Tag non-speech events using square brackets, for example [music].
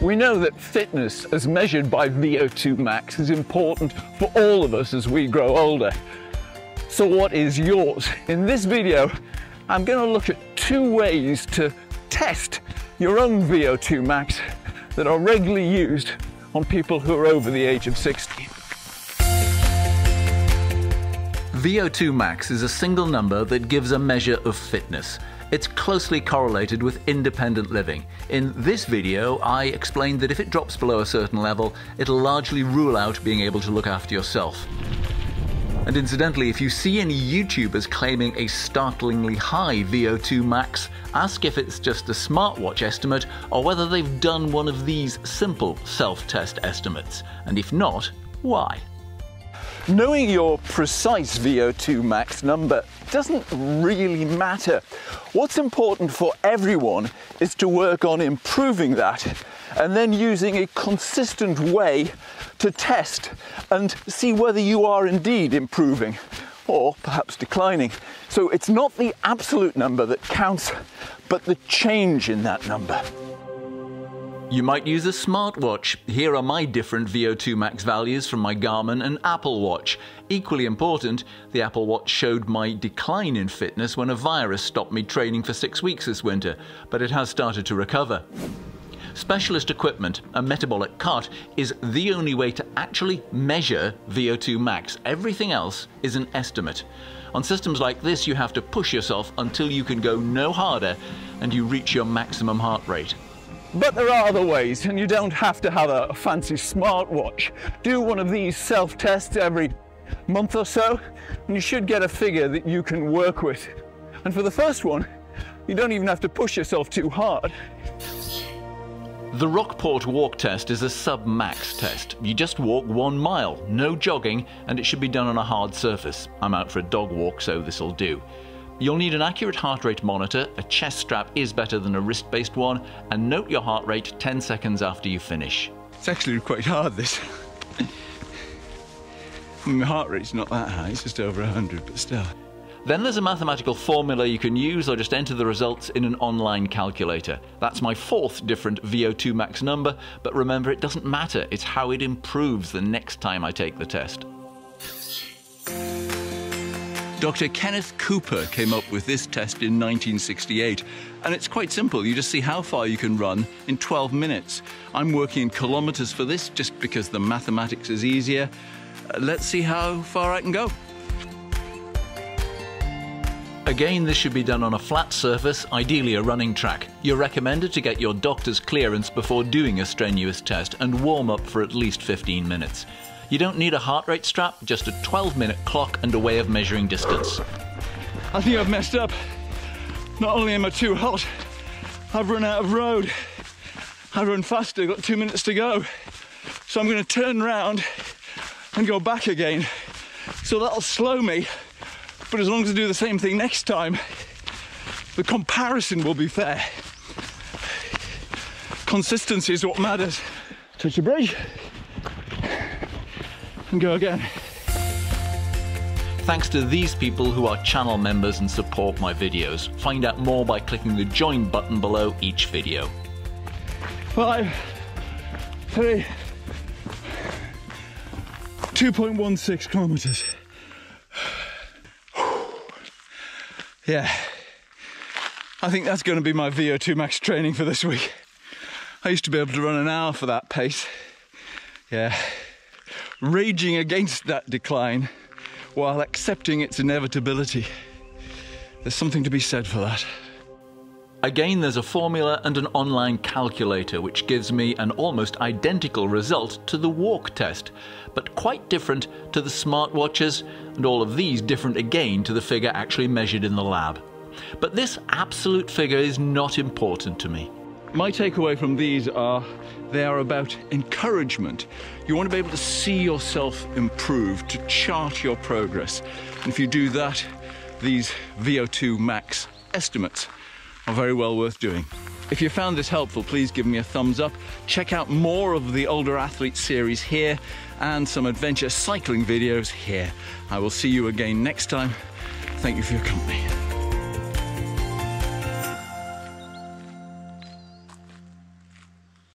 We know that fitness, as measured by VO2 max, is important for all of us as we grow older. So what is yours? In this video, I'm going to look at two ways to test your own VO2 max that are regularly used on people who are over the age of 60. VO2 max is a single number that gives a measure of fitness. It's closely correlated with independent living. In this video, I explained that if it drops below a certain level, it'll largely rule out being able to look after yourself. And incidentally, if you see any YouTubers claiming a startlingly high VO2 max, ask if it's just a smartwatch estimate or whether they've done one of these simple self-test estimates. And if not, why? Knowing your precise VO2 max number doesn't really matter. What's important for everyone is to work on improving that and then using a consistent way to test and see whether you are indeed improving or perhaps declining. So it's not the absolute number that counts, but the change in that number. You might use a smartwatch. Here are my different VO2 max values from my Garmin and Apple Watch. Equally important, the Apple Watch showed my decline in fitness when a virus stopped me training for six weeks this winter, but it has started to recover. Specialist equipment, a metabolic cart, is the only way to actually measure VO2 max. Everything else is an estimate. On systems like this, you have to push yourself until you can go no harder and you reach your maximum heart rate. But there are other ways, and you don't have to have a fancy smartwatch. Do one of these self-tests every month or so, and you should get a figure that you can work with. And for the first one, you don't even have to push yourself too hard. The Rockport walk test is a sub-max test. You just walk one mile, no jogging, and it should be done on a hard surface. I'm out for a dog walk, so this'll do. You'll need an accurate heart rate monitor, a chest strap is better than a wrist-based one, and note your heart rate 10 seconds after you finish. It's actually quite hard, this. [laughs] My heart rate's not that high, it's just over 100, but still. Then there's a mathematical formula you can use or just enter the results in an online calculator. That's my fourth different VO2 max number, but remember it doesn't matter, it's how it improves the next time I take the test. Dr. Kenneth Cooper came up with this test in 1968, and it's quite simple. You just see how far you can run in 12 minutes. I'm working in kilometers for this just because the mathematics is easier. Uh, let's see how far I can go. Again, this should be done on a flat surface, ideally a running track. You're recommended to get your doctor's clearance before doing a strenuous test and warm up for at least 15 minutes. You don't need a heart rate strap, just a 12 minute clock and a way of measuring distance. I think I've messed up. Not only am I too hot, I've run out of road. I run faster, got two minutes to go. So I'm gonna turn around and go back again. So that'll slow me, but as long as I do the same thing next time, the comparison will be fair. Consistency is what matters. Touch the bridge and go again. Thanks to these people who are channel members and support my videos. Find out more by clicking the join button below each video. Five, three, 2.16 kilometers. [sighs] yeah, I think that's going to be my VO2 max training for this week. I used to be able to run an hour for that pace. Yeah raging against that decline while accepting its inevitability. There's something to be said for that. Again, there's a formula and an online calculator which gives me an almost identical result to the walk test, but quite different to the smartwatches, and all of these different again to the figure actually measured in the lab. But this absolute figure is not important to me. My takeaway from these are they are about encouragement. You want to be able to see yourself improve, to chart your progress. And if you do that, these VO2 max estimates are very well worth doing. If you found this helpful, please give me a thumbs up. Check out more of the Older Athlete series here and some adventure cycling videos here. I will see you again next time. Thank you for your company.